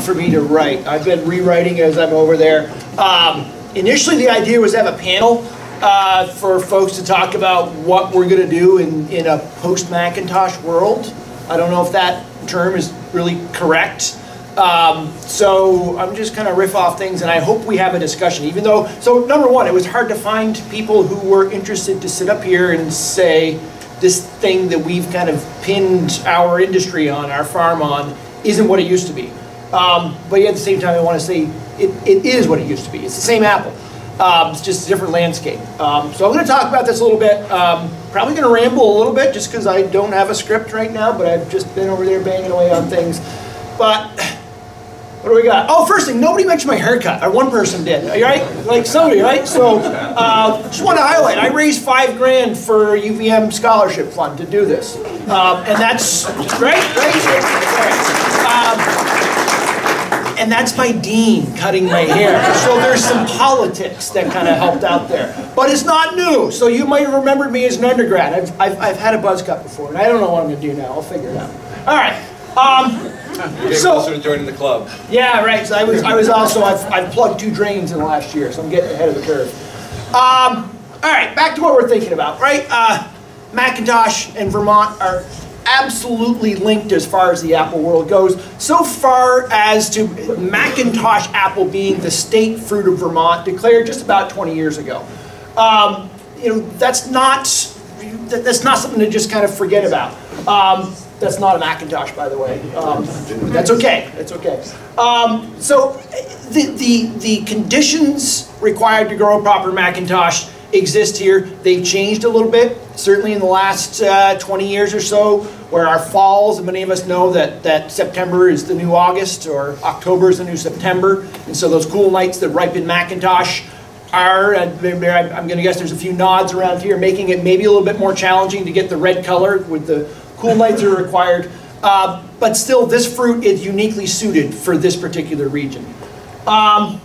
for me to write. I've been rewriting as I'm over there. Um, initially, the idea was to have a panel uh, for folks to talk about what we're going to do in, in a post McIntosh world. I don't know if that term is really correct. Um, so I'm just kind of riff off things, and I hope we have a discussion. Even though, so number one, it was hard to find people who were interested to sit up here and say this thing that we've kind of pinned our industry on, our farm on, isn't what it used to be. Um, but at the same time, I want to say it, it is what it used to be. It's the same apple. Um, it's just a different landscape. Um, so I'm going to talk about this a little bit. Um, probably going to ramble a little bit just because I don't have a script right now, but I've just been over there banging away on things. But what do we got? Oh, first thing, nobody mentioned my haircut. Or one person did, right? Like somebody, right? So, uh, just want to highlight, I raised five grand for UVM scholarship fund to do this. Um, and that's, right? Right? Um, and that's my dean cutting my hair. So there's some politics that kind of helped out there. But it's not new, so you might have remembered me as an undergrad. I've, I've, I've had a buzz cut before, and I don't know what I'm going to do now. I'll figure it out. All right. Um, So- closer to joining the club. yeah, right. So I was, I was also, I've, I've plugged two drains in the last year, so I'm getting ahead of the curve. Um, all right, back to what we're thinking about, right? Uh, McIntosh and Vermont are absolutely linked as far as the Apple world goes. So far as to McIntosh Apple being the state fruit of Vermont, declared just about 20 years ago. Um, you know, that's not that- that's not something to just kind of forget about. Um, that's not a McIntosh, by the way. Um, that's okay. That's okay. Um, so the, the the conditions required to grow a proper McIntosh exist here. They've changed a little bit, certainly in the last uh, 20 years or so, where our falls, and many of us know that, that September is the new August or October is the new September. And so those cool nights that ripen McIntosh are, I'm I'm gonna guess there's a few nods around here, making it maybe a little bit more challenging to get the red color with the cool nights are required. Uh, But still, this fruit is uniquely suited for this particular region. Um,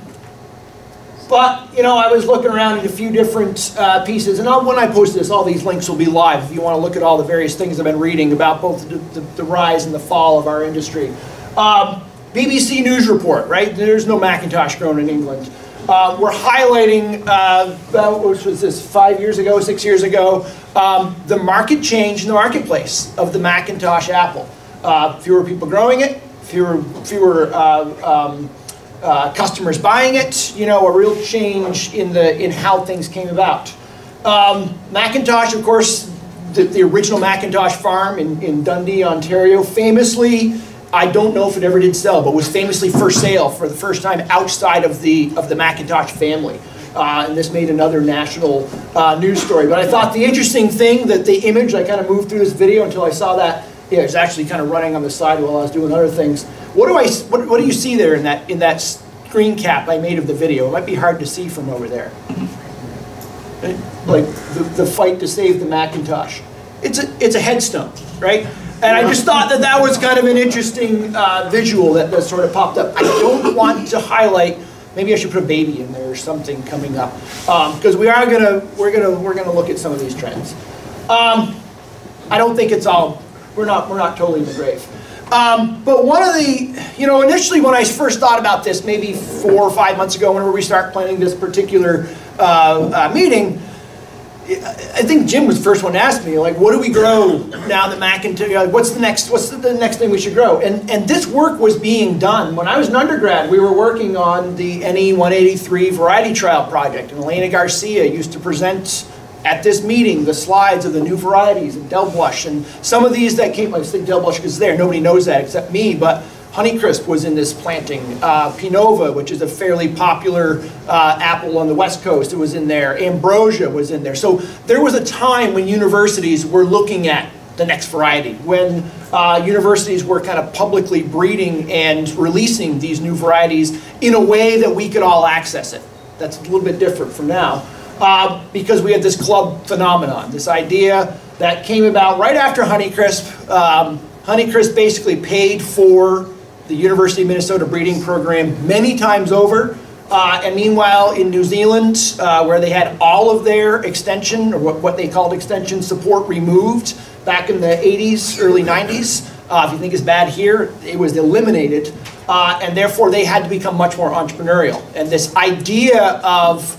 But, you know, I was looking around at a few different uh, pieces, and I'll- when I post this, all these links will be live if you want to look at all the various things I've been reading about both the, the, the rise and the fall of our industry. Um, BBC News Report, right? There's no McIntosh grown in England. Uh, we're highlighting, uh, about, what was this, five years ago, six years ago, um, the market change in the marketplace of the McIntosh Apple. Uh, fewer people growing it, fewer, fewer uh, um, uh, customers buying it, you know, a real change in the in how things came about. Um, McIntosh, of course, the, the original McIntosh farm in, in Dundee, Ontario, famously, I don't know if it ever did sell, but was famously for sale for the first time outside of the of the McIntosh family. Uh, and this made another national uh, news story. But I thought the interesting thing that the image, I kind of moved through this video until I saw that yeah, it was actually kind of running on the side while I was doing other things. What do I, what, what do you see there in that, in that screen cap I made of the video? It might be hard to see from over there. Like the, the fight to save the McIntosh. It's a, it's a headstone, right? And I just thought that that was kind of an interesting uh, visual that, that sort of popped up. I don't want to highlight, maybe I should put a baby in there or something coming up. Because we are gonna, we're gonna, we're gonna look at some of these trends. Um, I don't think it's all, we're not, we're not totally in the grave. Um, but one of the, you know, initially when I first thought about this, maybe four or five months ago, whenever we start planning this particular uh, uh, meeting, I think Jim was the first one to ask me, like, what do we grow now that McIntosh, like, what's the next, what's the, the next thing we should grow? And, and this work was being done. When I was an undergrad, we were working on the NE 183 variety trial project, and Elena Garcia used to present at this meeting the slides of the new varieties and Del Blush, and some of these that came, I think Del Blush is there, nobody knows that except me, but Honeycrisp was in this planting. Uh, Pinova, which is a fairly popular uh, apple on the West Coast, it was in there. Ambrosia was in there. So there was a time when universities were looking at the next variety, when uh, universities were kind of publicly breeding and releasing these new varieties in a way that we could all access it. That's a little bit different from now. Uh, because we had this club phenomenon, this idea that came about right after Honeycrisp. Um, Honeycrisp basically paid for the University of Minnesota breeding program many times over. Uh, and meanwhile, in New Zealand, uh, where they had all of their extension, or what, what they called extension support removed back in the 80s, early 90s, Uh, if you think it's bad here, it was eliminated, uh, and therefore they had to become much more entrepreneurial. And this idea of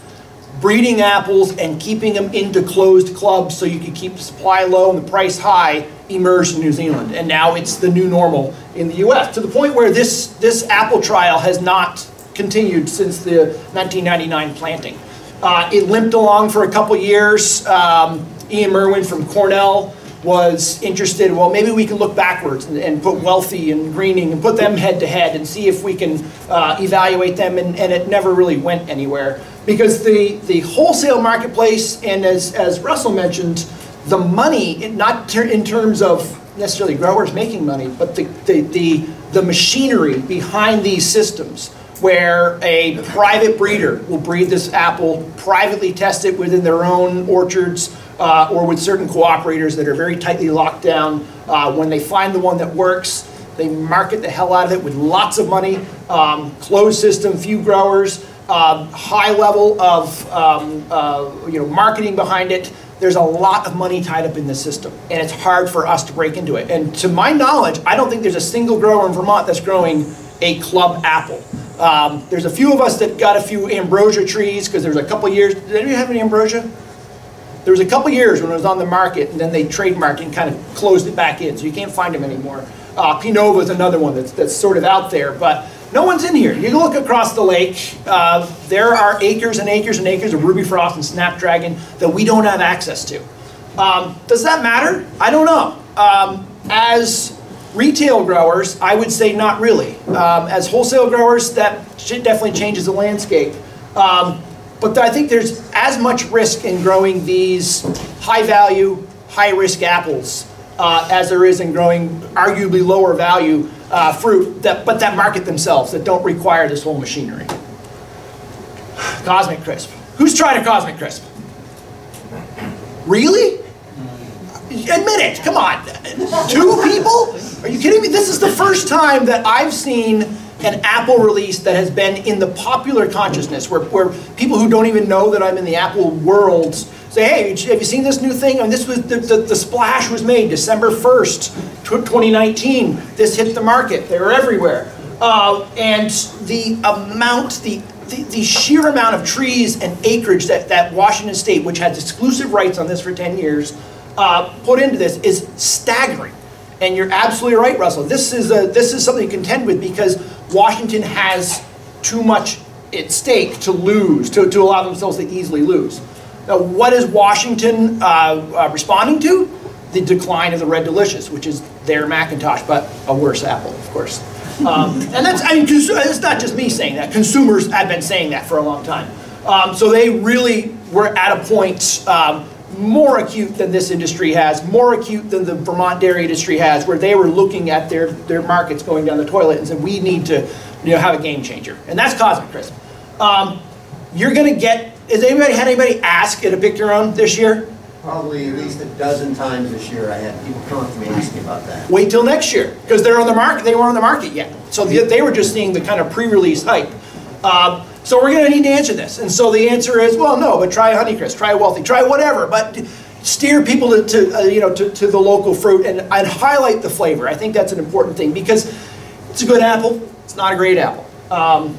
breeding apples and keeping them into closed clubs so you could keep the supply low and the price high emerged in New Zealand. And now it's the new normal in the US to the point where this, this apple trial has not continued since the 1999 planting. Uh, it limped along for a couple years. Um, Ian Merwin from Cornell was interested, well, maybe we can look backwards and, and, put Wealthy and Greening and put them head to head and see if we can uh, evaluate them, and, and, it never really went anywhere. Because the, the wholesale marketplace, and as, as Russell mentioned, the money, not ter in terms of necessarily growers making money, but the, the, the, the machinery behind these systems where a private breeder will breed this apple, privately test it within their own orchards, uh, or with certain cooperators that are very tightly locked down. Uh, when they find the one that works, they market the hell out of it with lots of money, um, closed system, few growers, uh, high level of um, uh, you know marketing behind it. There's a lot of money tied up in this system, and it's hard for us to break into it. And to my knowledge, I don't think there's a single grower in Vermont that's growing a club apple. Um, there's a few of us that got a few ambrosia trees because there's a couple years. Did anyone have any ambrosia? There was a couple years when it was on the market, and then they trademarked and kind of closed it back in, so you can't find them anymore. Uh, Pinova is another one that's, that's sort of out there, but no one's in here. You look across the lake, uh, there are acres and acres and acres of ruby frost and snapdragon that we don't have access to. Um, does that matter? I don't know. Um, as retail growers, I would say not really. Um, as wholesale growers, that definitely changes the landscape. Um, but I think there's as much risk in growing these high value, high risk apples uh, as there is in growing arguably lower value uh, fruit, that, but that market themselves, that don't require this whole machinery. Cosmic Crisp. Who's tried a Cosmic Crisp? Really? Admit it, come on. Two people? Are you kidding me? This is the first time that I've seen an Apple release that has been in the popular consciousness, where, where people who don't even know that I'm in the Apple world say, hey, have you seen this new thing? I mean, this was the, the, the splash was made December 1st, 2019. This hit the market. They were everywhere. Uh, and the amount, the, the, the, sheer amount of trees and acreage that, that Washington State, which has exclusive rights on this for 10 years, uh, put into this is staggering. And you're absolutely right, Russell. This is, a, this is something to contend with because Washington has too much at stake to lose, to, to allow themselves to easily lose. Now, what is Washington uh, uh, responding to? The decline of the Red Delicious, which is their McIntosh, but a worse apple, of course. Um, and that's, I mean, it's not just me saying that. Consumers have been saying that for a long time. Um, so they really were at a point um, more acute than this industry has, more acute than the Vermont dairy industry has, where they were looking at their, their markets going down the toilet and said, we need to you know, have a game changer. And that's Cosmic Crisp. Um, you're going to get, has anybody had anybody ask at a Pick Your Own this year? Probably at least a dozen times this year I had people come up to me asking about that. Wait till next year, because they're on the market, they weren't on the market yet. So they were just seeing the kind of pre-release hype. Um, so we're going to need to answer this. And so the answer is, well, no, but try Honeycrisp, try Wealthy, try whatever. But steer people to, to uh, you know, to, to, the local fruit and, and highlight the flavor. I think that's an important thing because it's a good apple. It's not a great apple. Um,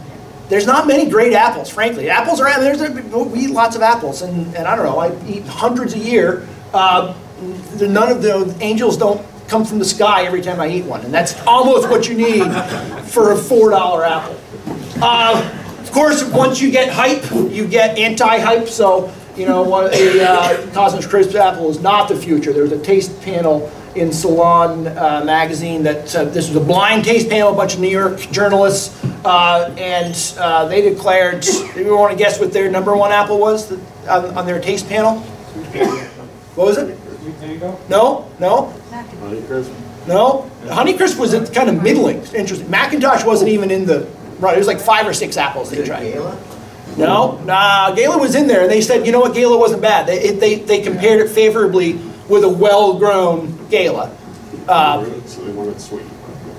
there's not many great apples, frankly. Apples are, there's we eat lots of apples. And, and I don't know, I eat hundreds a year. Uh, none of the angels don't come from the sky every time I eat one. And that's almost what you need for a $4 apple. Uh, of course, once you get hype, you get anti-hype. So, you know, a uh, Cosmic Crisp apple is not the future. There was a taste panel in Salon uh, magazine that uh, this was a blind taste panel, a bunch of New York journalists, uh, and uh, they declared, you want to guess what their number one apple was on, on their taste panel? What was it? No, no. Honeycrisp. No, Honeycrisp was kind of middling. Interesting. McIntosh wasn't even in the Right, it was like five or six apples they tried. Gala? No, nah, Gala was in there, and they said, you know what, Gala wasn't bad. They, it, they, they compared it favorably with a well-grown Gala. Um, so they wanted sweet.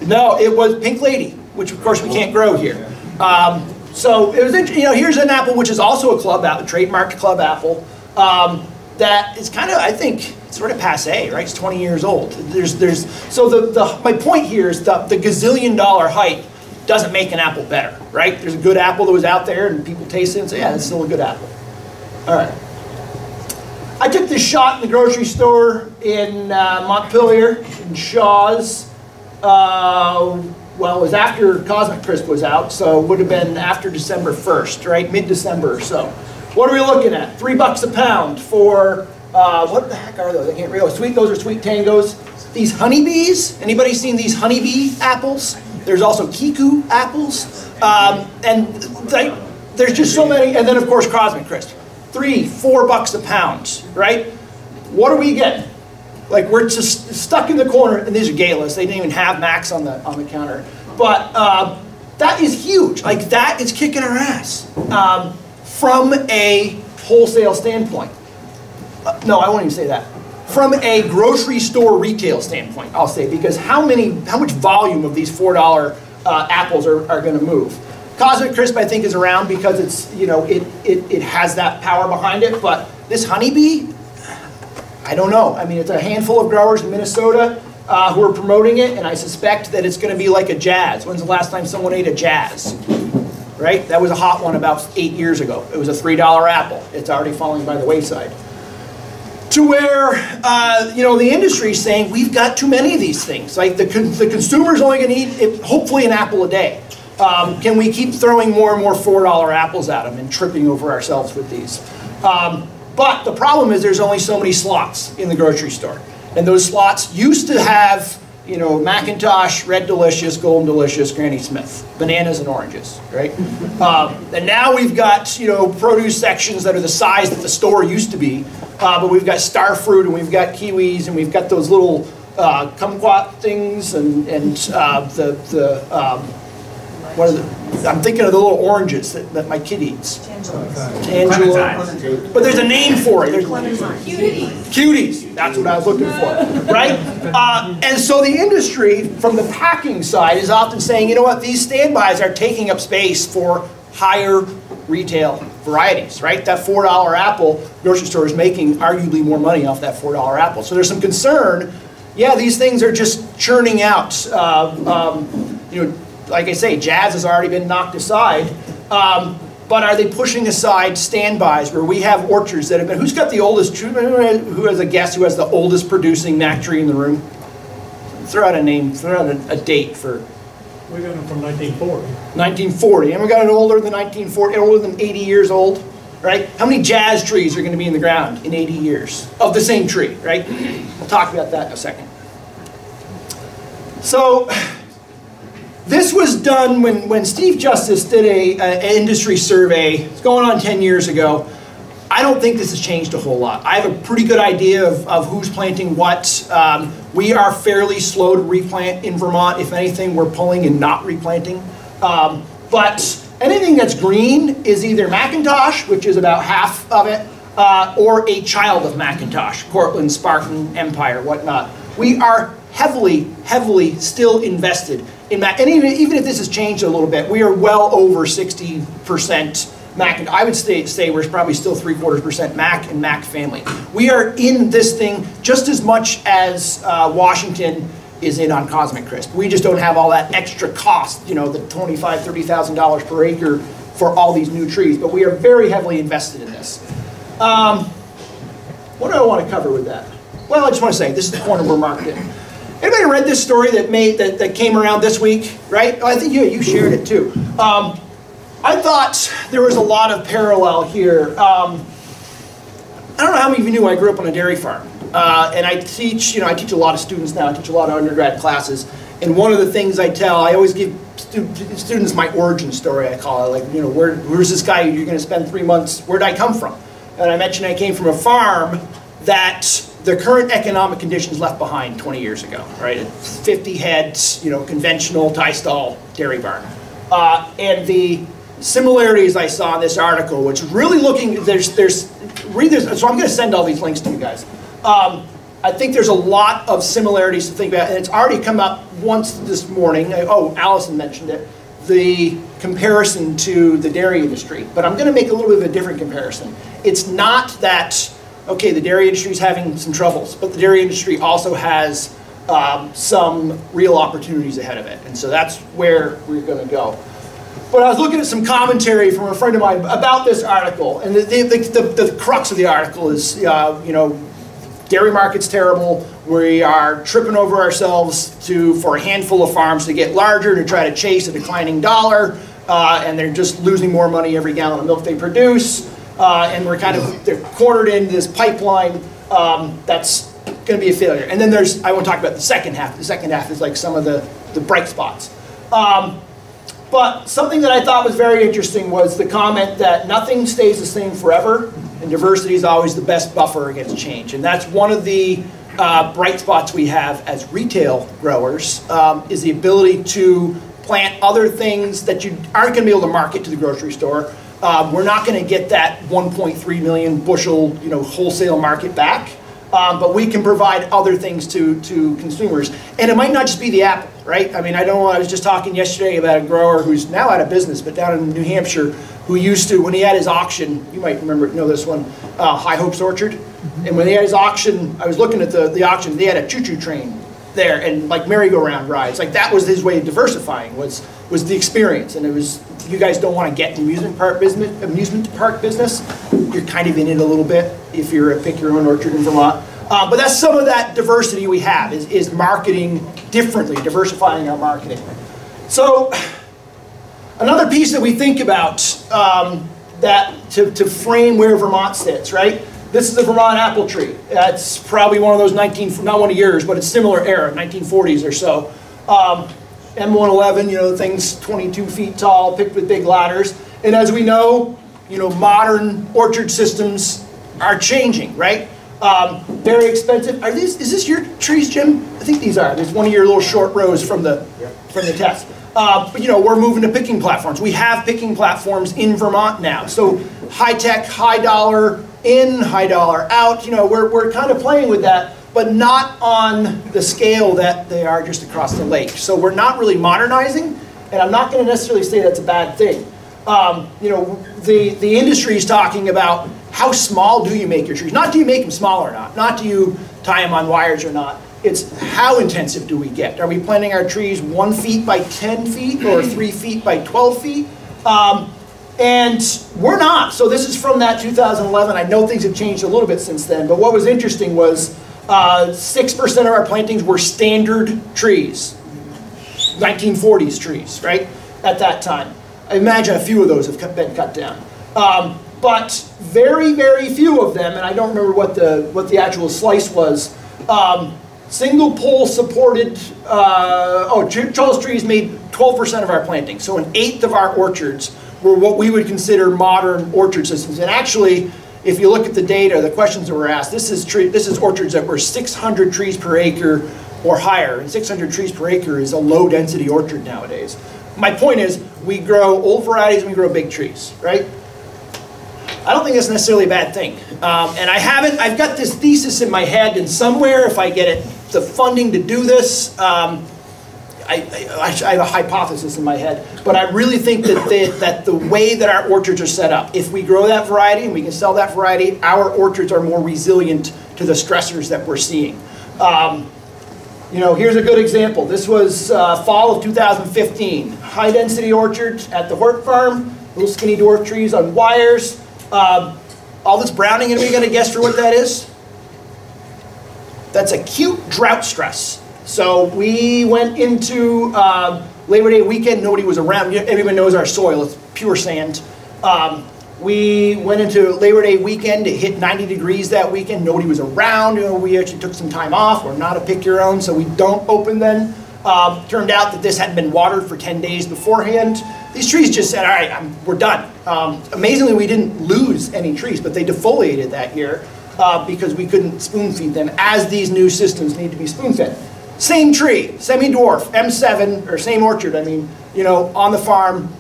No, it was Pink Lady, which of course we can't grow here. Um, so it was, you know, here's an apple which is also a club apple, trademarked club apple. Um, that is kind of, I think, sort of passe, right? It's 20 years old. There's, there's, so the, the, my point here is the, the gazillion dollar hype doesn't make an apple better, right? There's a good apple that was out there and people taste it and say, yeah, it's still a good apple. All right. I took this shot in the grocery store in uh, Montpelier, in Shaw's. Uh, well, it was after Cosmic Crisp was out, so it would have been after December 1st, right? Mid-December or so. What are we looking at? Three bucks a pound for, uh, what the heck are those? I can't read. Sweet, those are sweet tangos. These honeybees, anybody seen these honeybee apples? There's also kiku apples. Um, and they, there's just so many, and then of course Cosmic Crisp. Three, four bucks a pound, right? What are we getting? Like we're just stuck in the corner, and these are galas. They didn't even have Max on the on the counter, but uh, that is huge. Like that is kicking our ass um, from a wholesale standpoint. Uh, no, I won't even say that. From a grocery store retail standpoint, I'll say because how many, how much volume of these four dollar uh, apples are, are going to move? Cosmic Crisp, I think, is around because it's you know it, it it has that power behind it. But this honeybee, I don't know. I mean, it's a handful of growers in Minnesota uh, who are promoting it, and I suspect that it's going to be like a jazz. When's the last time someone ate a jazz? Right? That was a hot one about eight years ago. It was a $3 apple. It's already falling by the wayside. To where, uh, you know, the industry is saying, we've got too many of these things. Like the, con the consumer's only going to eat, it, hopefully, an apple a day. Um, can we keep throwing more and more $4 apples at them and tripping over ourselves with these? Um, but the problem is there's only so many slots in the grocery store. And those slots used to have, you know, McIntosh, Red Delicious, Golden Delicious, Granny Smith, bananas and oranges, right? um, and now we've got, you know, produce sections that are the size that the store used to be. Uh, but we've got star fruit and we've got kiwis and we've got those little uh, kumquat things and, and uh, the, the um, what are the, I'm thinking of the little oranges that, that my kid eats. Angela. But there's a name for it. There's Cuties. cuties. That's what I was looking for, right? Uh, and so the industry, from the packing side, is often saying, you know what, these standbys are taking up space for higher retail varieties, right? That $4 apple, grocery store is making arguably more money off that $4 apple. So there's some concern. Yeah, these things are just churning out. Uh, um, you know, like I say, jazz has already been knocked aside. Um, but are they pushing aside standbys where we have orchards that have been, who's got the oldest, tree who has a guess who has the oldest producing mac tree in the room? Throw out a name, throw out a, a date for We got them from 1940. 1940. And we got it older than 1940, older than 80 years old, right? How many jazz trees are going to be in the ground in 80 years of the same tree, right? We'll talk about that in a second. So, this was done when, when Steve Justice did a, a industry survey. It's going on 10 years ago. I don't think this has changed a whole lot. I have a pretty good idea of, of who's planting what. Um, we are fairly slow to replant in Vermont. If anything, we're pulling and not replanting. Um, but anything that's green is either McIntosh, which is about half of it, uh, or a child of McIntosh, Cortland, Spartan, Empire, whatnot. We are heavily, heavily still invested in Mac. And even, even if this has changed a little bit, we are well over 60% Mac. I would say, say we're probably still three quarters percent Mac and Mac family. We are in this thing just as much as uh, Washington is in on Cosmic Crisp. We just don't have all that extra cost, you know, the $25,000, $30,000 per acre for all these new trees, but we are very heavily invested in this. Um, what do I want to cover with that? Well, I just want to say, this is the corner we're marked in. Anybody read this story that made that, that came around this week, right? Oh, I think you, you shared it too. Um, I thought there was a lot of parallel here. Um, I don't know how many of you knew I grew up on a dairy farm. Uh, and I teach, you know, I teach a lot of students now. I teach a lot of undergrad classes. And one of the things I tell, I always give stu students my origin story, I call it. Like, you know, where, where's this guy you're going to spend three months, where'd I come from? And I mentioned I came from a farm that the current economic conditions left behind 20 years ago, right? 50 heads, you know, conventional tie stall dairy barn. Uh, and the similarities I saw in this article, which really looking, there's, there's, read this, so I'm going to send all these links to you guys. Um, I think there's a lot of similarities to think about, and it's already come up once this morning. Oh, Allison mentioned it. The comparison to the dairy industry, but I'm going to make a little bit of a different comparison. It's not that okay, the dairy industry is having some troubles, but the dairy industry also has um, some real opportunities ahead of it. And so that's where we're going to go. But I was looking at some commentary from a friend of mine about this article, and the, the, the, the crux of the article is, uh, you know, dairy market's terrible. We are tripping over ourselves to for a handful of farms to get larger to try to chase a declining dollar, uh, and they're just losing more money every gallon of milk they produce. Uh, and we're kind of they're cornered in this pipeline um, that's going to be a failure. And then there's I won't talk about the second half. The second half is like some of the the bright spots. Um, but something that I thought was very interesting was the comment that nothing stays the same forever, and diversity is always the best buffer against change. And that's one of the uh, bright spots we have as retail growers, um, is the ability to plant other things that you aren't going to be able to market to the grocery store. Um, we're not going to get that 1.3 million bushel, you know, wholesale market back. Um, but we can provide other things to, to consumers. And it might not just be the apple, right? I mean, I don't know I was just talking yesterday about a grower who's now out of business, but down in New Hampshire, who used to, when he had his auction, you might remember, know this one, uh, High Hopes Orchard. And when he had his auction, I was looking at the, the auction, they had a choo-choo train there and like merry-go-round rides. Like that was his way of diversifying, was, was the experience. And it was, you guys don't want to get amusement park business, amusement park business. You're kind of in it a little bit if you're a pick your own orchard in Vermont. Uh, but that's some of that diversity we have is, is marketing differently, diversifying our marketing. So another piece that we think about um, that to, to frame where Vermont sits, right? This is the Vermont apple tree. That's probably one of those 19, not one of yours, but it's similar era, 1940s or so. Um, M111, you know, thing's 22 feet tall, picked with big ladders. And as we know, you know, modern orchard systems are changing, right? Um, very expensive. Are these? Is this your trees, Jim? I think these are. There's one of your little short rows from the from the test. Uh, but you know, we're moving to picking platforms. We have picking platforms in Vermont now. So high tech, high dollar in, high dollar out. You know, we're we're kind of playing with that, but not on the scale that they are just across the lake. So we're not really modernizing, and I'm not going to necessarily say that's a bad thing. Um, you know, the the industry is talking about how small do you make your trees? Not do you make them small or not, not do you tie them on wires or not. It's how intensive do we get? Are we planting our trees one feet by 10 feet or three feet by 12 feet? Um, and we're not. So this is from that 2011. I know things have changed a little bit since then, but what was interesting was 6% uh, of our plantings were standard trees, 1940s trees, right, at that time. I imagine a few of those have been cut down. Um, but very, very few of them, and I don't remember what the, what the actual slice was, um, single pole supported, uh, oh, Charles trees made 12% of our planting. So an eighth of our orchards were what we would consider modern orchard systems. And actually, if you look at the data, the questions that were asked, this is, tree, this is orchards that were 600 trees per acre or higher. And 600 trees per acre is a low density orchard nowadays. My point is, we grow old varieties and we grow big trees, right? I don't think that's necessarily a bad thing. Um, and I haven't, I've got this thesis in my head, and somewhere, if I get it, the funding to do this, um, I, I, I, have a hypothesis in my head, but I really think that the, that the way that our orchards are set up, if we grow that variety and we can sell that variety, our orchards are more resilient to the stressors that we're seeing. Um, you know, here's a good example. This was uh, fall of 2015. High density orchard at the Hort Farm, little skinny dwarf trees on wires. Um, all this browning, and we are going to guess for what that is? That's acute drought stress. So we went into um, Labor Day weekend, nobody was around. Everyone knows our soil, it's pure sand. Um, we went into Labor Day weekend, it hit 90 degrees that weekend, nobody was around. You know, we actually took some time off, we're not a pick your own, so we don't open then. Um, turned out that this hadn't been watered for 10 days beforehand. These trees just said, all right, I'm, we're done. Um, amazingly, we didn't lose any trees, but they defoliated that year uh, because we couldn't spoon feed them as these new systems need to be spoon fed. Same tree, semi-dwarf, M7, or same orchard, I mean, you know, on the farm.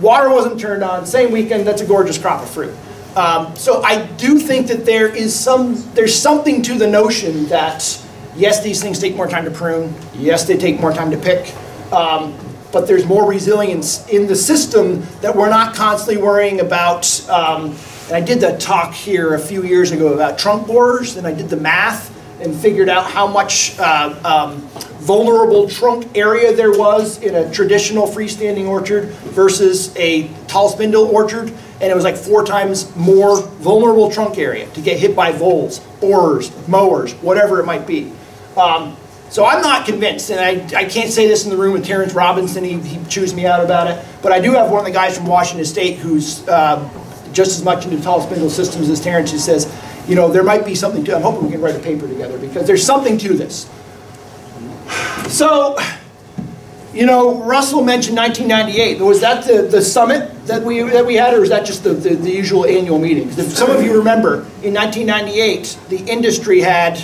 Water wasn't turned on, same weekend, that's a gorgeous crop of fruit. Um, so I do think that there is some, there's something to the notion that, yes, these things take more time to prune, yes, they take more time to pick, um, but there's more resilience in the system that we're not constantly worrying about um, And I did the talk here a few years ago about trunk borers, and I did the math and figured out how much uh, um, vulnerable trunk area there was in a traditional freestanding orchard versus a tall spindle orchard. And it was like four times more vulnerable trunk area to get hit by voles, borers, mowers, whatever it might be. Um, so I'm not convinced, and I, I can't say this in the room with Terence Robinson, he, he chews me out about it, but I do have one of the guys from Washington State who's um, just as much into tall spindle systems as Terrence, who says, you know, there might be something to, I'm hoping we can write a paper together, because there's something to this. So, you know, Russell mentioned 1998. Was that the, the summit that we, that we had, or is that just the, the, the usual annual meetings? If some of you remember, in 1998, the industry had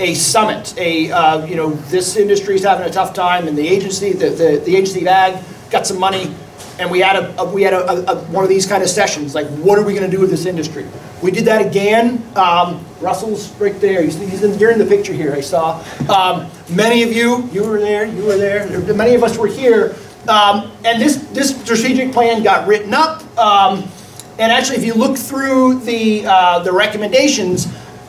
a summit. A, uh, you know, this industry is having a tough time, and the agency, the, the, the agency of ag, got some money, and we had a, a we had a, a, one of these kind of sessions, like, what are we going to do with this industry? We did that again. Um, Russell's right there. He's, he's in, you're in the picture here. I saw. Um, many of you, you were there. You were there. Many of us were here. Um, and this this strategic plan got written up. Um, and actually, if you look through the uh, the recommendations,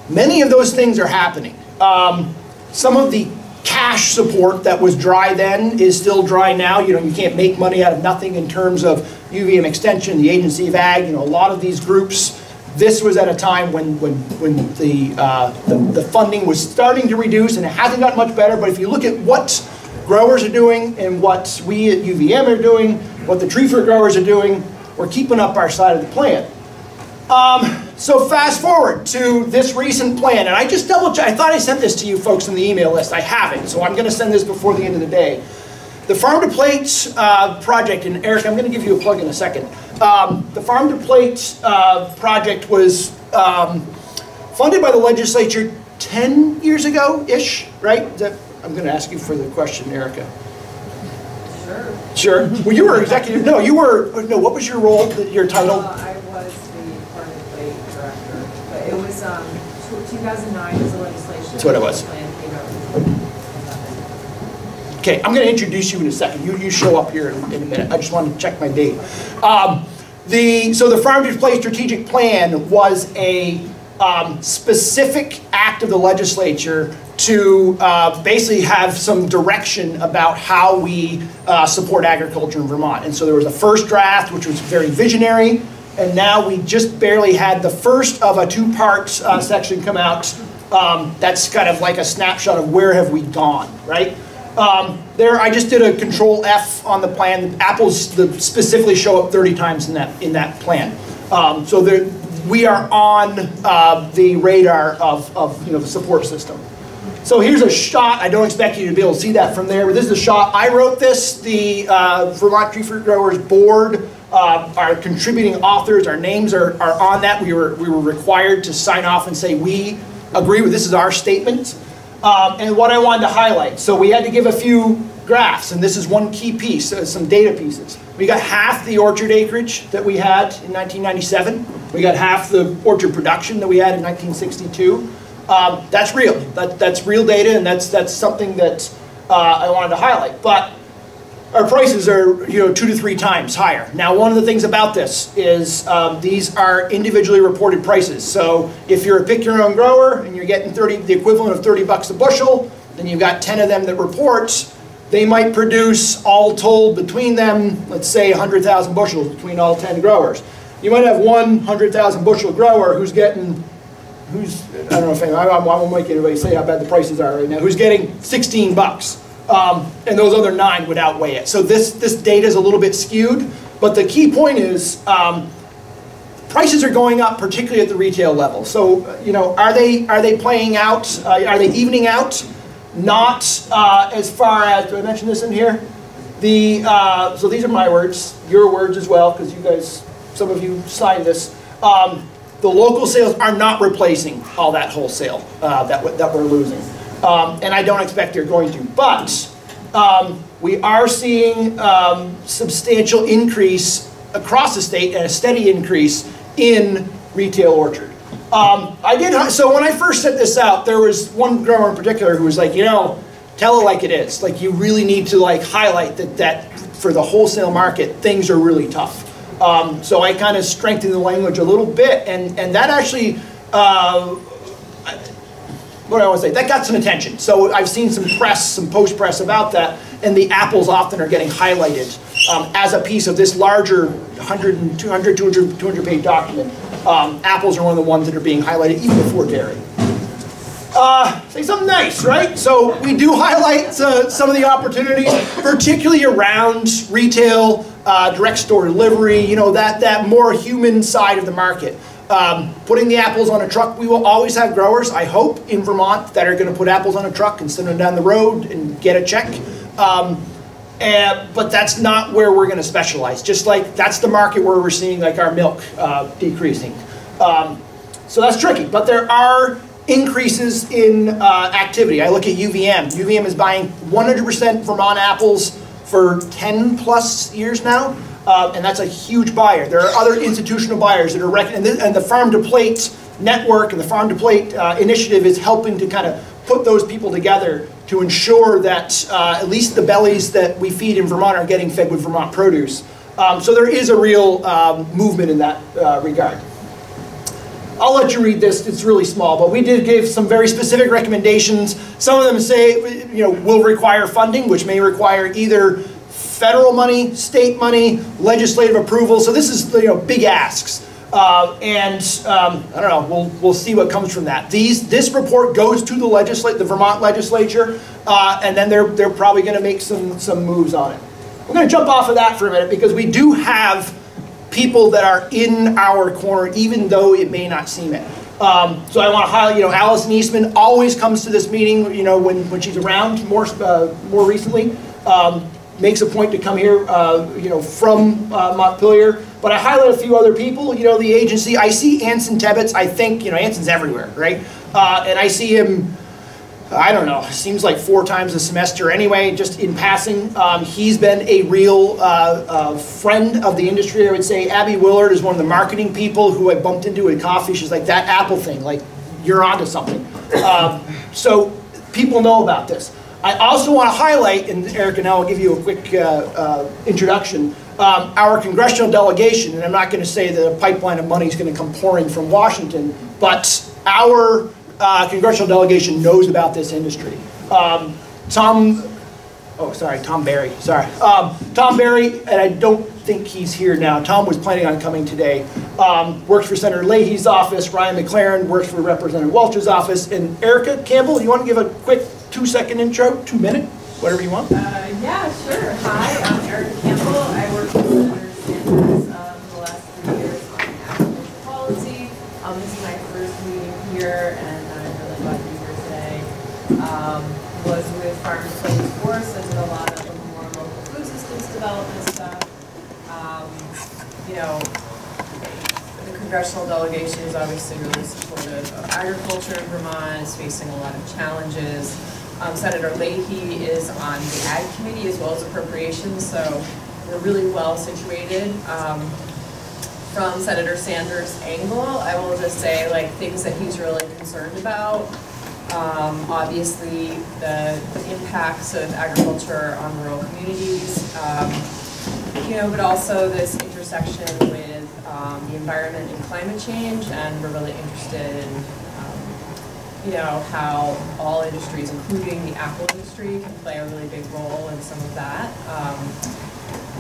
many of those things are happening. Um, some of the cash support that was dry then is still dry now. You know, you can't make money out of nothing in terms of UVM extension, the Agency of Ag, you know, a lot of these groups. This was at a time when, when, when the, uh, the, the funding was starting to reduce and it hasn't gotten much better, but if you look at what growers are doing and what we at UVM are doing, what the tree fruit growers are doing, we're keeping up our side of the plant. Um, so fast forward to this recent plan, and I just double checked. I thought I sent this to you folks in the email list. I haven't, so I'm going to send this before the end of the day. The Farm to Plate uh, project, and Eric, I'm going to give you a plug in a second. Um, the Farm to Plate uh, project was um, funded by the legislature 10 years ago-ish, right? That, I'm going to ask you for the question, Erica. Sure. Sure. Well, you were executive. No, you were. No, what was your role? Your title? Uh, I was the Farm to Plate director, but it was, um, tw- 2009 was the legislation. That's what it was. Plan came out. Okay, I'm going to introduce you in a second. You, you show up here in, in a minute. I just wanted to check my date. Um, the, so the Farm to Plate strategic plan was a um, specific act of the legislature to uh, basically have some direction about how we uh, support agriculture in Vermont. And so there was a first draft, which was very visionary, and now we just barely had the first of a two-part uh, section come out. Um, that's kind of like a snapshot of where have we gone, right? Um, there, I just did a control F on the plan. Apples the, specifically show up 30 times in that in that plan. Um, so there, we are on uh, the radar of, of you know the support system. So here's a shot. I don't expect you to be able to see that from there, but this is a shot. I wrote this. The uh, Vermont Tree Fruit Growers Board uh, are contributing authors. Our names are, are on that. We were, we were required to sign off and say we agree with this is our statement. Um, and what I wanted to highlight. So we had to give a few graphs, and this is one key piece, uh, some data pieces. We got half the orchard acreage that we had in 1997. We got half the orchard production that we had in 1962. Um, that's real. That, that's real data, and that's that's something that uh, I wanted to highlight. But our prices are you know two to three times higher. Now, one of the things about this is um, these are individually reported prices. So if you're a pick your own grower and you're getting 30, the equivalent of 30 bucks a bushel, then you've got 10 of them that report. They might produce all told between them, let's say 100,000 bushels between all 10 growers. You might have one 100,000 bushel grower who's getting who's, I don't know if, any- I I won't make anybody say how bad the prices are right now, who's getting 16 bucks. Um, and those other nine would outweigh it. So this, this data is a little bit skewed, but the key point is, um, prices are going up, particularly at the retail level. So, you know, are they, are they playing out, uh, are they evening out? Not uh, as far as, do I mention this in here? The, uh, so these are my words, your words as well, because you guys, some of you signed this. Um, the local sales are not replacing all that wholesale uh, that, that we're losing. Um, and I don't expect they're going to. But um, we are seeing um, substantial increase across the state and a steady increase in retail orchard. Um, I did, so when I first set this out, there was one grower in particular who was like, you know, tell it like it is. Like you really need to like highlight that, that for the wholesale market, things are really tough. Um, so I kind of strengthened the language a little bit, and, and that actually, uh, what do I want to say? That got some attention. So I've seen some press, some post press about that, and the apples often are getting highlighted um, as a piece of this larger 100 200, 200, 200 page document. Um, apples are one of the ones that are being highlighted even before dairy. Uh, say something nice, right? So we do highlight uh, some of the opportunities, particularly around retail, uh, direct store delivery, you know, that, that more human side of the market. Um, putting the apples on a truck, we will always have growers, I hope, in Vermont that are going to put apples on a truck and send them down the road and get a check. Um, and, but that's not where we're going to specialize. Just like that's the market where we're seeing like our milk uh, decreasing. Um, so that's tricky. But there are increases in uh, activity. I look at UVM. UVM is buying 100% Vermont apples for 10 plus years now. Uh, and that's a huge buyer. There are other institutional buyers that are and, the, and the farm to plate network and the farm to plate uh, initiative is helping to kind of put those people together to ensure that uh, at least the bellies that we feed in Vermont are getting fed with Vermont produce. Um, so there is a real um, movement in that uh, regard. I'll let you read this, it's really small, but we did give some very specific recommendations. Some of them say, you know, will require funding, which may require either federal money, state money, legislative approval. So this is, you know, big asks. Uh, and um, I don't know, we'll, we'll see what comes from that. These, this report goes to the legislate, the Vermont legislature, uh, and then they're, they're probably gonna make some, some moves on it. We're gonna jump off of that for a minute because we do have people that are in our corner, even though it may not seem it. Um, so I want to highlight, you know, Allison Eastman always comes to this meeting, you know, when, when she's around more, uh, more recently. Um, makes a point to come here, uh, you know, from uh, Montpelier. But I highlight a few other people, you know, the agency. I see Anson Tebbetts, I think, you know, Anson's everywhere, right? Uh, and I see him I don't know, seems like four times a semester anyway, just in passing. Um, he's been a real uh, uh, friend of the industry, I would say. Abby Willard is one of the marketing people who I bumped into at coffee. She's like, that Apple thing, like, you're onto something. Um, so people know about this. I also want to highlight, and Eric and I will give you a quick uh, uh introduction, um, our congressional delegation, and I'm not going to say that a pipeline of money is going to come pouring from Washington, but our uh, congressional delegation knows about this industry. Um, Tom, oh, sorry, Tom Berry, sorry. Um, Tom Berry, and I don't think he's here now. Tom was planning on coming today. Um, works for Senator Leahy's office. Ryan McLaren works for Representative Welch's office. And Erica Campbell, you want to give a quick two-second intro, two minute, whatever you want? Uh, yeah, sure. Hi, I'm Erica Campbell. I work for Senator Sanders um, the last three years on agriculture policy. Um, this is my first meeting here, and I'm really glad to be here today. um, was with Farmers Place Force. I did a lot of the more local food systems development stuff. Um, you know, the congressional delegation is obviously really supportive of agriculture in Vermont. It's facing a lot of challenges. Um, Senator Leahy is on the Ag Committee as well as appropriations, so we're really well situated. Um, from Senator Sanders' angle, I will just say like things that he's really concerned about um, obviously, the impacts of agriculture on rural communities, um, you know, but also this intersection with um, the environment and climate change, and we're really interested in, you know, how all industries, including the apple industry, can play a really big role in some of that. Um,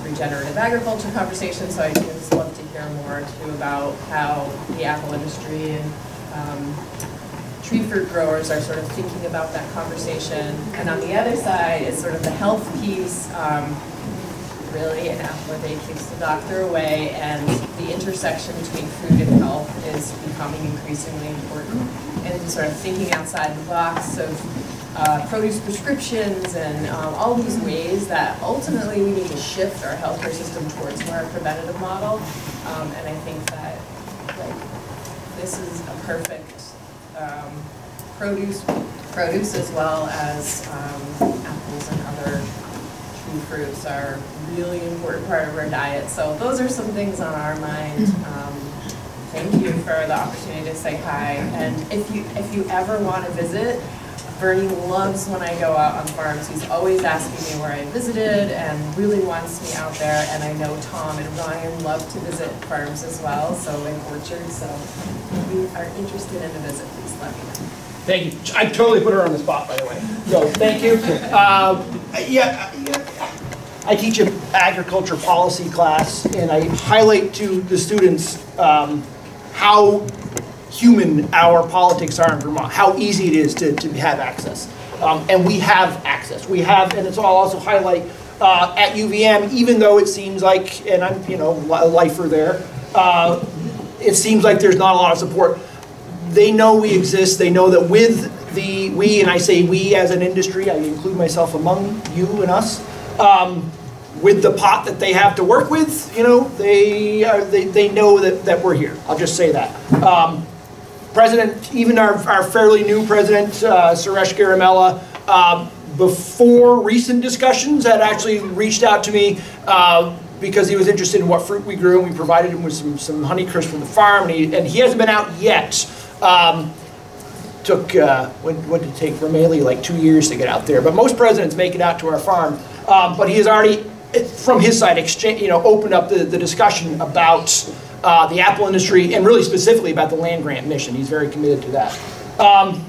regenerative agriculture conversation, so I just love to hear more too about how the apple industry and um, tree fruit growers are sort of thinking about that conversation. And on the other side is sort of the health piece. Um, really, an apple a day keeps the doctor away, and the intersection between food and health is becoming increasingly important. And sort of thinking outside the box of uh, produce prescriptions and um, all these ways that ultimately we need to shift our healthcare system towards more a preventative model. Um, and I think that like this is a perfect um, produce, produce as well as um, apples and other tree fruits are really important part of our diet. So those are some things on our mind. Thank you for the opportunity to say hi. And if you if you ever want to visit, Bernie loves when I go out on farms. He's always asking me where I visited and really wants me out there. And I know Tom and Ryan love to visit farms as well, so in orchards. So if you are interested in a visit, please let me know. Thank you. I totally put her on the spot, by the way. So, thank you. Um, Yeah, I teach an agriculture policy class, and I highlight to the students um, how human our politics are in Vermont, how easy it is to, to have access. Um, and we have access. We have, and it's all also highlight uh, at UVM, even though it seems like, and I'm, you know, a lifer there, uh, it seems like there's not a lot of support. They know we exist. They know that with the, we, and I say we as an industry, I include myself among you and us, um, with the pot that they have to work with, you know, they, are, they, they know that, that we're here. I'll just say that. Um, President, even our, our fairly new president, uh, Suresh Garimella, um, before recent discussions, had actually reached out to me uh, because he was interested in what fruit we grew, and we provided him with some, some Honeycrisp from the farm, and he, and he hasn't been out yet. Um, took, uh, what, what did it take Ramaley, like two years to get out there, but most presidents make it out to our farm. Um, but he has already, from his side, exchange, you know, opened up the, the discussion about uh, the apple industry and really specifically about the land grant mission. He's very committed to that. Um,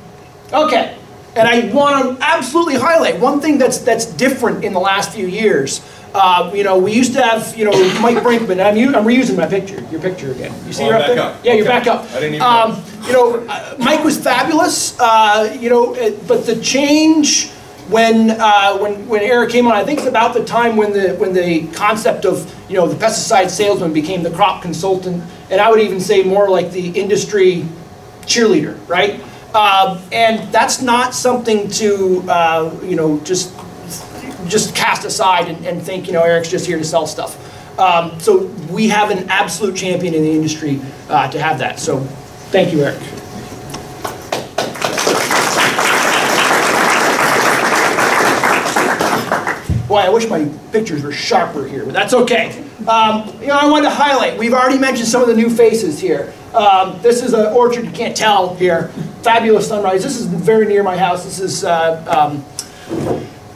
okay, and I want to absolutely highlight one thing that's that's different in the last few years. Uh, you know, we used to have, you know, Mike Brinkman. I'm, I'm reusing my picture, your picture again. You see Oh, you're up there? up. Yeah, you're back up. I didn't even Um, you know, uh, Mike was fabulous. Uh, you know, it, but the change when uh, when when Eric came on, I think it's about the time when the when the concept of you know the pesticide salesman became the crop consultant, and I would even say more like the industry cheerleader, right? Um, and that's not something to uh, you know just just cast aside and, and think you know Eric's just here to sell stuff. Um, so we have an absolute champion in the industry uh, to have that. So thank you, Eric. Boy, I wish my pictures were sharper here, but that's okay. Um, you know, I wanted to highlight, we've already mentioned some of the new faces here. Um, this is an orchard, you can't tell here. Fabulous sunrise. This is very near my house. This is, uh, um,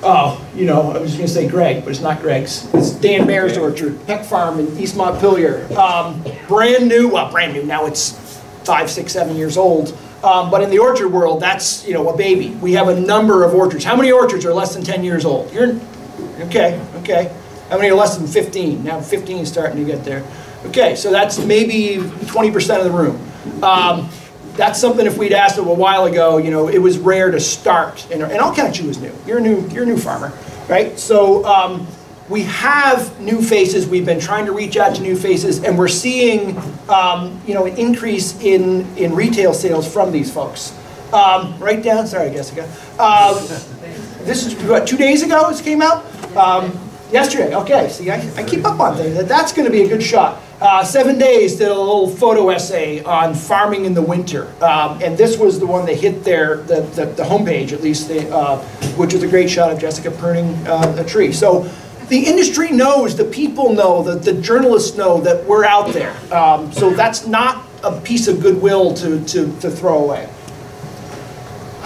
oh, you know, I was just gonna say Greg, but it's not Greg's. It's Dan Maier's orchard, Peck Farm in East Montpelier. Um, brand new, well, brand new, now it's five, six, seven years old. Um, but in the orchard world, that's, you know, a baby. We have a number of orchards. How many orchards are less than 10 years old? You're, okay, okay. How many are less than 15? Now 15 is starting to get there. Okay, so that's maybe 20% of the room. Um, that's something if we'd asked them a while ago, you know, it was rare to start. And, and I'll count you as new. You're a new, you're a new farmer, right? So um, we have new faces. We've been trying to reach out to new faces, and we're seeing, um, you know, an increase in in retail sales from these folks. Um, right down. Sorry, Jessica. Um, this is what two days ago. This came out. Um, yesterday. Okay. See, I, I keep up on things. That's going to be a good shot. Uh, seven days did a little photo essay on farming in the winter, um, and this was the one that hit their the, the, the homepage at least, the, uh, which was a great shot of Jessica pruning uh, a tree. So the industry knows, the people know, the, the journalists know that we're out there. Um, so that's not a piece of goodwill to, to, to throw away.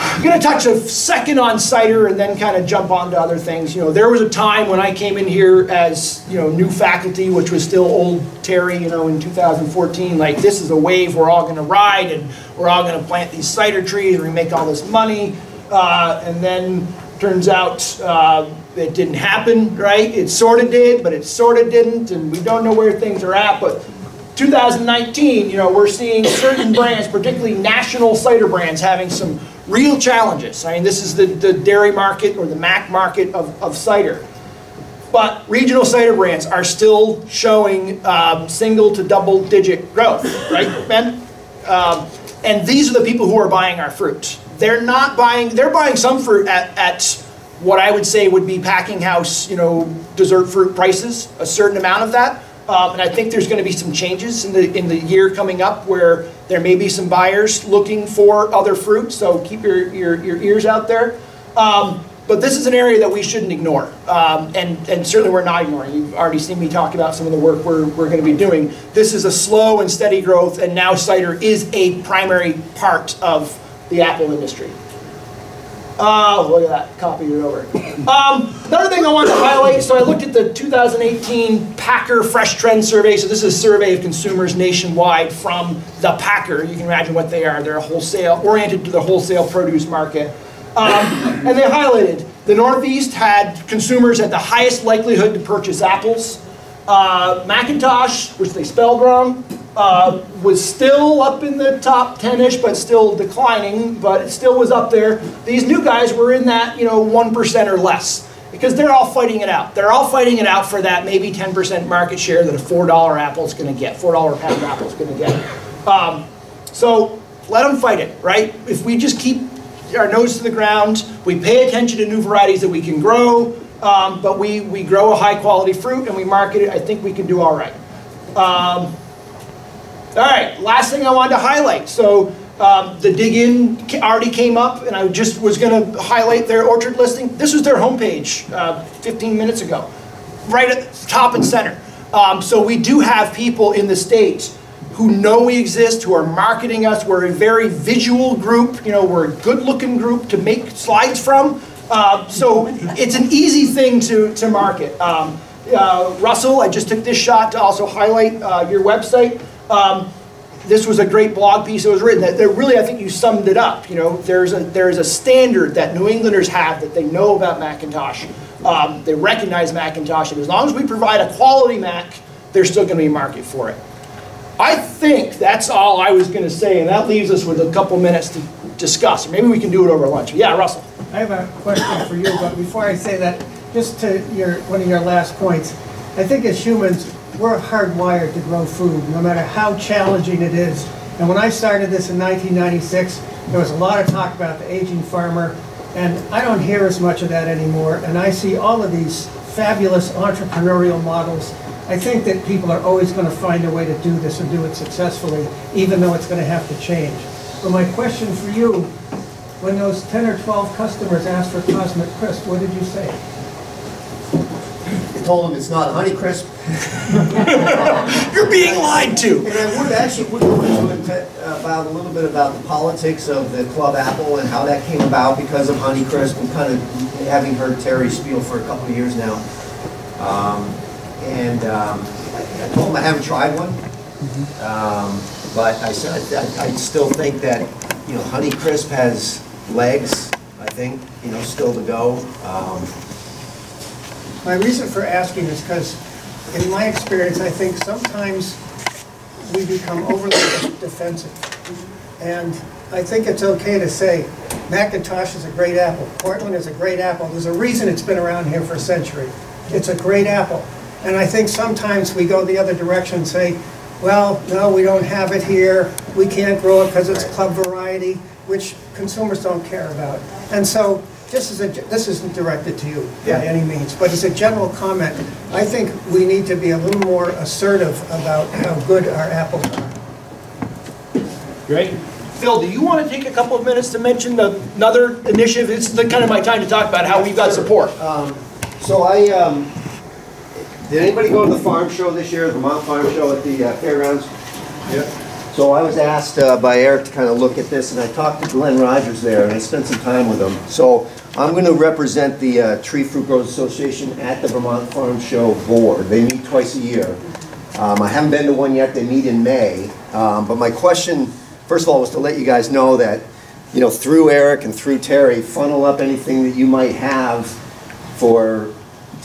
I'm going to touch a second on cider and then kind of jump on to other things. You know, there was a time when I came in here as, you know, new faculty, which was still old Terry, you know, in 2014, like this is a wave we're all going to ride and we're all going to plant these cider trees and we make all this money. Uh, and then turns out uh, it didn't happen, right? It sort of did, but it sort of didn't, and we don't know where things are at. But 2019, you know, we're seeing certain brands, particularly national cider brands, having some real challenges. I mean, this is the, the dairy market or the MAC market of, of cider. But regional cider brands are still showing um, single to double digit growth, right, Ben? Um, and these are the people who are buying our fruit. They're not buying, they're buying some fruit at, at what I would say would be packing house, you know, dessert fruit prices, a certain amount of that. Um, and I think there's going to be some changes in the in the year coming up where there may be some buyers looking for other fruit. So keep your your, your ears out there. Um, but this is an area that we shouldn't ignore, um, and and certainly we're not ignoring. You've already seen me talk about some of the work we're we're going to be doing. This is a slow and steady growth, and now cider is a primary part of the apple industry. Uh, look at that, copy it over. Um, another thing I wanted to highlight, so I looked at the 2018 Packer Fresh Trend Survey. So this is a survey of consumers nationwide from the Packer. You can imagine what they are. They're wholesale, oriented to the wholesale produce market. Um, and they highlighted the Northeast had consumers at the highest likelihood to purchase apples. Uh, McIntosh, which they spelled wrong, uh, was still up in the top 10-ish, but still declining, but it still was up there. These new guys were in that, you know, 1% or less, because they're all fighting it out. They're all fighting it out for that maybe 10% market share that a $4 apple is going to get, $4 a pound apple is going to get. Um, so let them fight it, right? If we just keep our nose to the ground, we pay attention to new varieties that we can grow, um, but we, we grow a high quality fruit and we market it, I think we can do all right. Um, all right, last thing I wanted to highlight. So um, the dig in already came up, and I just was going to highlight their orchard listing. This was their homepage uh, 15 minutes ago, right at top and center. Um, so we do have people in the States who know we exist, who are marketing us. We're a very visual group. You know, we're a good-looking group to make slides from. Uh, so it's an easy thing to to market. Um, uh, Russell, I just took this shot to also highlight uh, your website. Um, this was a great blog piece that was written that, that really I think you summed it up. You know, there's a there's a standard that New Englanders have that they know about McIntosh. Um, they recognize McIntosh, and as long as we provide a quality Mac, there's still going to be a market for it. I think that's all I was going to say, and that leaves us with a couple minutes to discuss. Maybe we can do it over lunch. Yeah, Russell. I have a question for you, but before I say that, just to your, one of your last points, I think as humans, we're hardwired to grow food, no matter how challenging it is. And when I started this in 1996, there was a lot of talk about the aging farmer, and I don't hear as much of that anymore. And I see all of these fabulous entrepreneurial models. I think that people are always going to find a way to do this and do it successfully, even though it's going to have to change. But my question for you, when those 10 or 12 customers asked for Cosmic Crisp, what did you say? I told them it's not Honeycrisp. You're being lied to. And I would actually would go into about a little bit about the politics of the Club Apple and how that came about because of Honeycrisp and kind of having heard Terry spiel for a couple of years now. Um, and um, I, I told him I haven't tried one, um, but I I, I still think that you know Honeycrisp has legs. I think you know still to go. Um, My reason for asking is because, in my experience, I think sometimes we become overly defensive. And I think it's okay to say, McIntosh is a great apple, Cortland is a great apple. There's a reason it's been around here for a century. It's a great apple. And I think sometimes we go the other direction and say, well, no, we don't have it here, we can't grow it because it's club variety, which consumers don't care about. And so, this is a, this isn't directed to you by any means, but as a general comment, I think we need to be a little more assertive about how good our apples are. Great. Phil, do you want to take a couple of minutes to mention the, another initiative? It's the, kind of my time to talk about how we've got support. Um, So I, um, did anybody go to the farm show this year, the Vermont Farm Show at the uh, fairgrounds? Yeah. So I was asked uh, by Eric to kind of look at this, and I talked to Glenn Rogers there, and I spent some time with him. So I'm going to represent the uh, Tree Fruit Growers Association at the Vermont Farm Show Board. They meet twice a year. Um, I haven't been to one yet, they meet in May. Um, But my question, first of all, was to let you guys know that, you know, through Eric and through Terry, funnel up anything that you might have for,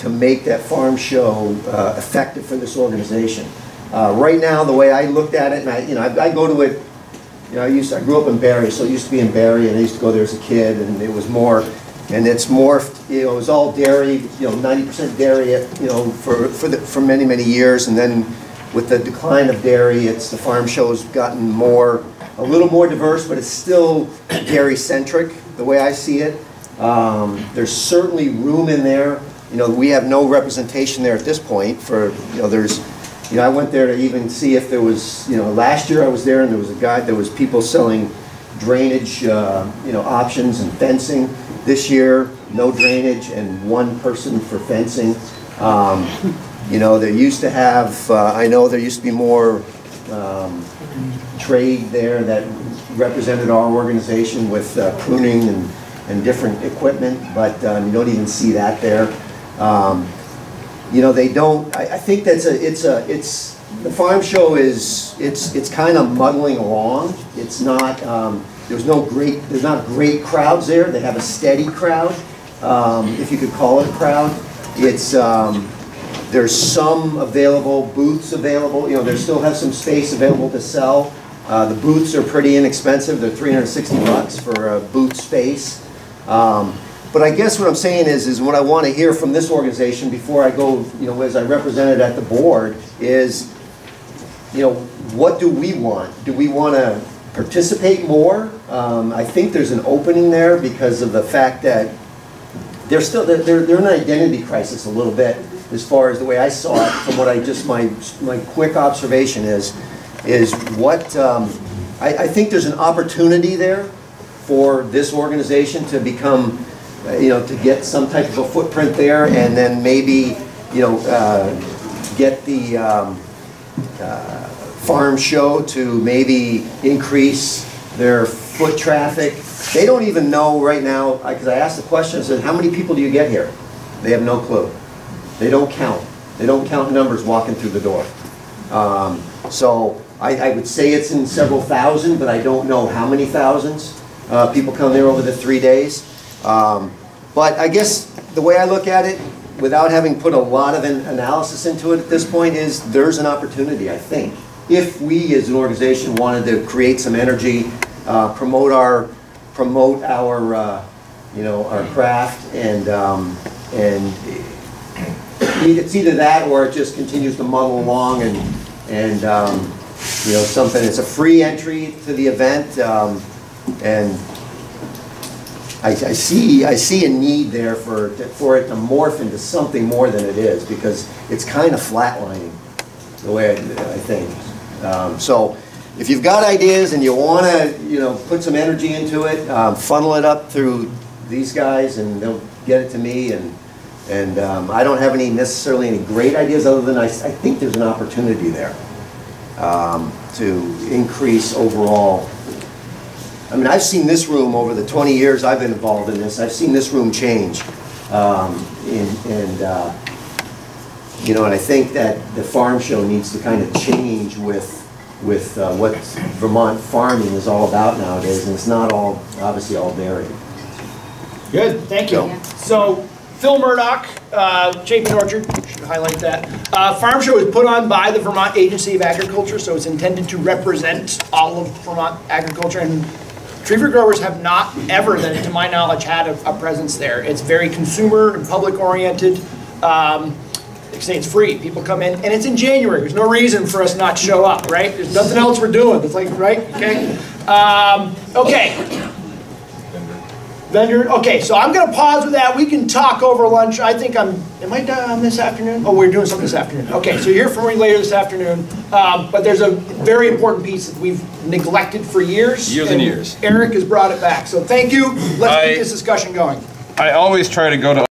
to make that farm show uh, effective for this organization. Uh, Right now, the way I looked at it, and I, you know, I I go to it, you know, I used, I grew up in Barre, so I used to be in Barre, and I used to go there as a kid, and it was more, and it's morphed, you know, it was all dairy, you know, ninety percent dairy, you know, for, for the, for many, many years, and then with the decline of dairy, it's, the farm show's gotten more, a little more diverse, but it's still dairy-centric, the way I see it. Um, There's certainly room in there, you know, we have no representation there at this point for, you know, there's, you know, I went there to even see if there was, you know, last year I was there and there was a guy, there was people selling drainage, uh, you know, options and fencing. This year, no drainage and one person for fencing. Um, You know, they used to have, uh, I know there used to be more um, trade there that represented our organization with uh, pruning and and different equipment, but um, you don't even see that there. Um, You know, they don't, I, I think that's a, it's a, it's, the farm show is, it's, it's kind of muddling along. It's not, um, there's no great, there's not great crowds there. They have a steady crowd, um, if you could call it a crowd. It's, um, there's some available, booths available, you know, they still have some space available to sell. Uh, the booths are pretty inexpensive, they're 360 bucks for a booth space. Um, But I guess what I'm saying is, is what I want to hear from this organization before I go, you know, as I represented at the board, is, you know, what do we want? Do we want to participate more? Um, I think there's an opening there because of the fact that they're still, they're, they're in an identity crisis a little bit, as far as the way I saw it, from what I just, my, my quick observation is, is what, um, I, I think there's an opportunity there for this organization to become, you know, to get some type of a footprint there, and then maybe, you know, uh, get the, um, uh, farm show to maybe increase their foot traffic. They don't even know right now, because I asked the question, I said, how many people do you get here? They have no clue. They don't count. They don't count numbers walking through the door. Um, So I, I would say it's in several thousand, but I don't know how many thousands. Uh, People come there over the three days. Um, But I guess the way I look at it, without having put a lot of an- analysis into it at this point, is there's an opportunity, I think. If we as an organization wanted to create some energy, uh, promote our, promote our, uh, you know, our craft and, um, and it's either that or it just continues to muddle along and, and, um, you know, something, it's a free entry to the event, um, and I, I see, I see a need there for, for it to morph into something more than it is, because it's kind of flatlining, the way I, I think. Um, So, if you've got ideas and you wanna, you know, put some energy into it, um, funnel it up through these guys, and they'll get it to me, and, and um, I don't have any, necessarily any great ideas, other than I, I think there's an opportunity there um, to increase overall. I mean, I've seen this room over the 20 years I've been involved in this, I've seen this room change. Um, And, and, uh, you know, and I think that the farm show needs to kind of change with, with uh, what Vermont farming is all about nowadays, and it's not all, obviously all dairy. Good, thank you. So, Phil Murdoch, uh, Chapin Orchard, should highlight that. Uh, Farm Show is put on by the Vermont Agency of Agriculture, so it's intended to represent all of Vermont agriculture. And tree fruit growers have not ever, that to my knowledge, had a, a presence there. It's very consumer and public oriented. Um, say, it's free, people come in, and it's in January, there's no reason for us not to show up, right? There's nothing else we're doing, it's like, right, okay? Um, okay, Vendor, okay, so I'm gonna pause with that, we can talk over lunch, I think I'm, am I done this afternoon? Oh, we're doing something this afternoon, okay, so you're from me later this afternoon, um, but there's a very important piece that we've neglected for years. Years and years. Eric has brought it back, so thank you, let's I- keep this discussion going. I always try to go to